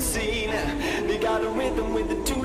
scene. They got a rhythm with the two.